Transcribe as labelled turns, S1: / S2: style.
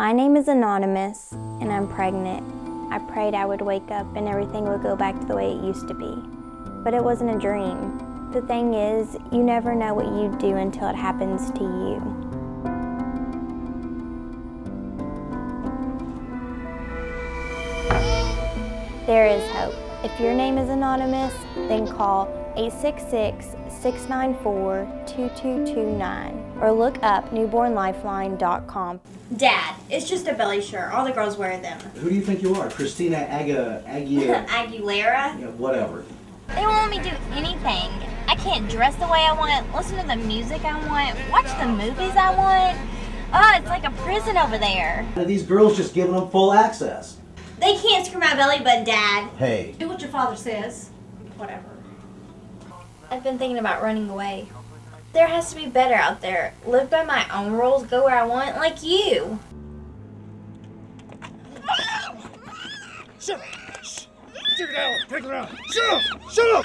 S1: My name is Anonymous, and I'm pregnant. I prayed I would wake up and everything would go back to the way it used to be. But it wasn't a dream. The thing is, you never know what you do until it happens to you. There is hope. If your name is anonymous, then call 866 694 2229 or look up newbornlifeline.com.
S2: Dad, it's just a belly shirt. All the girls wear them.
S3: Who do you think you are? Christina Aga, Agia,
S2: Aguilera?
S3: yeah, whatever.
S2: They won't let me do anything. I can't dress the way I want, listen to the music I want, watch the movies I want. Oh, it's like a prison over there.
S3: These girls just giving them full access?
S2: They can't screw my belly button, Dad.
S3: Hey,
S4: Do what your father says. Whatever.
S2: I've been thinking about running away. There has to be better out there. Live by my own rules, go where I want, like you.
S5: Shut up! Shh. Take it out! Take it out! Shut up! Shut up!